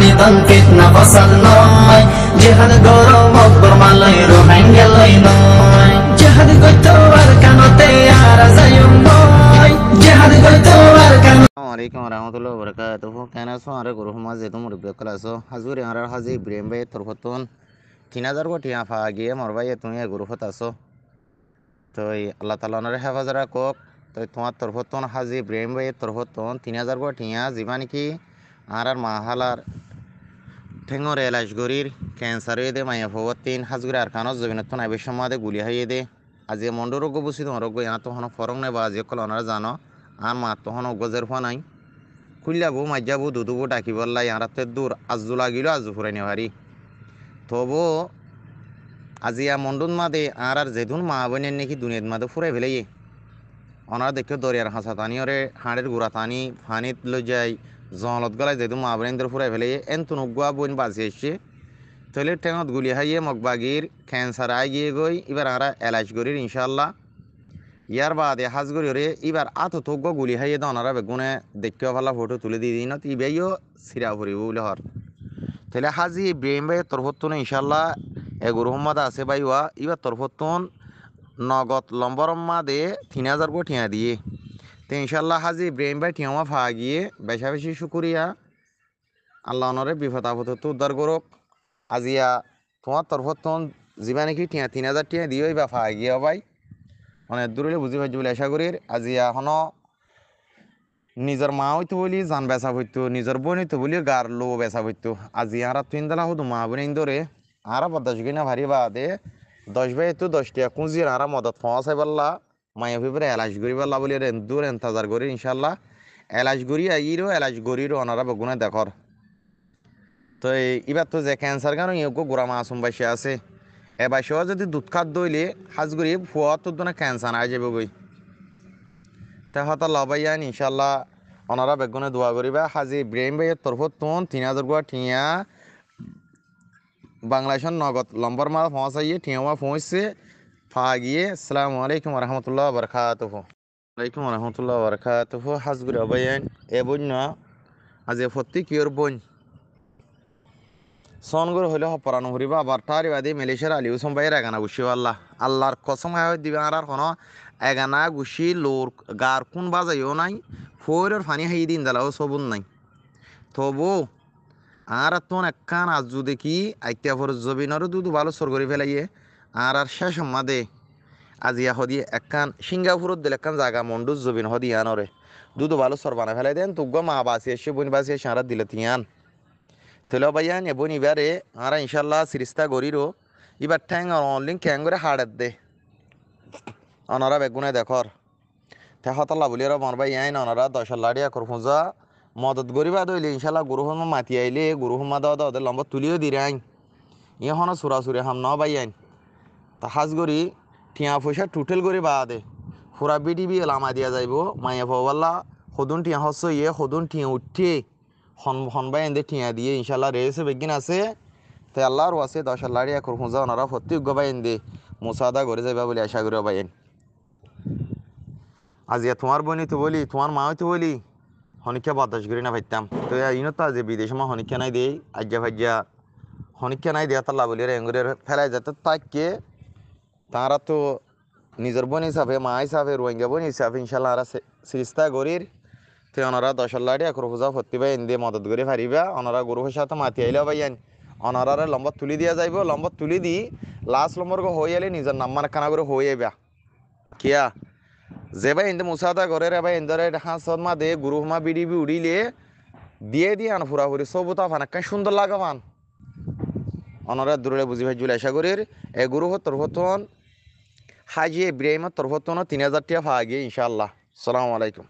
নিদন ফিতনা ফসল নয় জেহাদ গরম অকবর মালয় রোহাঙ্গেলই নয় জেহাদ গইতো কানতে আর যায়ুম নয় জেহাদ গইতো কান Assalamualaikum warahmatullahi wabarakatuh. Kana so are guru huma zetu murbe kalaso. Hazuri ara hazi Ibrahim bhai torfotun 3000 ko tiya fa giye mor bhai তুমি guru hataso. তো আল্লাহ তালা হেফাজরা কক তোমার তরফতন হাজি ইব্রাহিম ভাই তরফতন তিন হাজার গো টিয়া যিবা আর আর মাহালার ঠেঙর এলাচ গরির ক্যান্সার দে মাইয়া ফবতিন হাজগুড়ি আর কানত জমিনতন আইবে সমাদে গুলি হাইয়ে দে আজি মন্ডর রোগ বুঝি তোমার রোগ ইয়া তো হন ফরং নাই বা আজি কল ওনারা জানো আর মা তো হন গজের ফা নাই খুললাবো মাজ্জাবো দুদুবো ডাকি বললা ইয়ারা তে দূর আজু লাগিল আজু ফুরাই নেওয়ারি তবু আজি ইয়া মন্ডন মাদে আর আর যেদুন মা বোনের নাকি দুনিয়ার মাদে ফুরাই ফেলাই ওনারা দেখে দরিয়ার হাসা টানি ওরে হাঁড়ের গুড়া টানি ফানিত লৈ যাই জলত গলায় যেদুন মা ফুরাই ফেলাই এন তুনুগুয়া বোন বাজি এসছে তাহলে টেঙত গুলি হাইয়ে মগবাগির ক্যান্সার আই গিয়ে গই এবার আমরা এলাচ করির ইনশাল্লাহ ইয়ার বাদে হাজগরি রে এবার আত তোগ গুলি হাইয়ে দনারা বেগুনে দেখিও ভালো ফটো তুলে দিয়ে দিন ইবেইও সিরা ফুরিব বলে হর তাহলে হাজি ইব্রাহিম ভাই তরফতুন ইনশাল্লাহ এগুরু হম্মাদ আছে ভাই ওয়া এবার তরফতুন নগদ লম্বরম্মা দে তিন হাজার গো ঠিয়া দিয়ে। তো ইনশাল্লাহ হাজি ইব্রাহিম ভাই ঠিয়া ফা গিয়ে বেশা বেশি শুকুরিয়া। আল্লাহ অনরে বিপদ আপদ উদ্ধার করুক। আজিয়া তোমার তরফতুন যিবা নাকি ঠিয়া তিন হাজার টিয়া দিও বা ফা গিয়ে ভাই অনেক দূরে বুঝি পাইছি বলে আশা করি। আজিয়া হন নিজের মা হইতো বলি, জান বেচা হইতো, নিজের বোন হইতো বলি, গার লো বেচা হইতো। আজি আর তুই দালা হতো মা বোন ধরে আর বদাস গিনা ভারি বা দে দশ ভাই তো দশ টিয়া কুঁজি আর মদত ফসাই পারলা মায়া ভিপরে এলাচ গরি পারলা বলি রেন দূর এন্তাজার করি ইনশাল্লাহ এলাচ গরি আইরো এলাচ গরিরও অনারা বেগুনে দেখর। তো এবার তো যে ক্যান্সার কেন ইয়োগ্য গোড়া মাসুম বাইসে আছে। এ বাইসেও যদি দুধ খাত দইলে হাজগুড়ি ফুয়া তো না ক্যান্সার আই যাবে গই তে হতা লবাইয়ান ইনশাল্লাহ ওনারা বেগুনে দোয়া করিবা। হাজি ইব্রাহিম ভাইয়ের তরফত তোন তিন হাজার গুয়া ঠিয়া। বাংলাদেশের নগদ লম্বর মাল পৌঁছাইয়ে ঠিয়া পৌঁছছে ফা গিয়ে আসসালামু আলাইকুম রহমতুল্লাহ বরকাতুহ। আলাইকুম রহমতুল্লাহ বরকাতুহ। হাজগুড়ি অবাইয়ান এ বন্য আজি ফত্তি কিয়র বন্য সনগর হইলে হপরানো হরিবা আবার তারি বাদে মালয়েশিয়ার আলী উসম ভাইয়ের এগানা গুছি আল্লাহ। আল্লাহর কসম হয় দিবে আর কোনো এগানা গুছি লোর গার কোন বাজাইও নাই ফোরের ফানি হাই দিন দালাও সবুন নাই। তবু আর তোন একখান আজু দেখি আইতিয়া ফর জবিনরও দুধ ভালো সর করে ফেলাইয়ে আর আর শেষ মাদে আজিয়া হদি একখান সিঙ্গাপুরত দিলে একখান জায়গা মন্ডু জবিন হদি আনরে। দুধ ভালো সর বানা ফেলাই দেন, তুগ মা বাসি এসে, বোন বাসি এসে আর দিলে তিয়ান। তেলো বাইয়ান এবন ইবারে আরা ইনশাল্লাহ সিরিস্তা গরিরো। ইবার ঠ্যাং অনলিং ক্যাং করে হাড়ের দে। অনারা বেগুনে দেখর। তে হতল্লা বলি মর ভাই আইন অনারা দশ লাড়িয়া কর ফুঁজা মদত গরিবা দইলে, ইনশাল্লাহ গুরু হমা মাতি আইলে, গুরু হমা দাও লম্বা তুলিও দিরে আইন ইয়ে হন সুরা সুরে হাম ন বাই আইন। তা হাজ গরি ঠিয়া পয়সা টুটেল করে বা দে। ফুরা বিডি বি লামা দিয়া যাইব, মাইয়া পাওয়াল্লা সদুন ঠিয়া হস ইয়ে সদুন ঠিয়া উঠে। হন হনবাই এন্দে ঠিয়া দিয়ে, ইনশাল্লাহ রেসে বেগিন আছে। তে আল্লাহর আছে দশ আল্লাহর এক খুঁজা ওনারা সত্যি গবাই এন্দে। মুসাদা করে যাইবা বলে আশা করি বাই আজিয়া তোমার বোনই তো বলি, তোমার মা তো বলি, হনিকা বাতাস করি না ভাইতাম। তো ইনো তো আজ বিদেশ মা হনিকা নাই দেই আজ্ঞা ভাজ্যা হনিকা নাই দেয়া তাল্লা বলি রে রেঙ্গুরে ফেলাই যেতে তাকে তারা তো নিজের বোন হিসাবে, মা হিসাবে, রোহিঙ্গা বোন হিসাবে ইনশাল্লাহ আর সিরিস্তা গরির তে ওনারা দশ লাড়ি এক রোজা ভর্তি পাই এনে মদত করে পারিবা ওনারা গরু সাথে মাতি আইলেও ভাইয়ান ওনারা লম্বা তুলি দিয়া যাইব লম্বা তুলি দি লাস্ট লম্বর হয়ে এলে নিজের নাম মানে খানা করে হয়ে আইবা। কিয়া? যে ভাই এনে মুসাদা করে রে ভাই এন্দরে হাঁস মা দে, গুরু মা বিড়ি বি উড়িলে দিয়ে দিয়ে আন ফুরা ফুরি সব তা ফান। সুন্দর লাগাবান ওনারা দুরলে বুঝি ভাই জুলাই সাগরের এ গুরু হতর হতন হাজি ইব্রাহিম তরফতন তিন হাজার টিয়া ফাগে ইনশাআল্লাহ। সালামু আলাইকুম।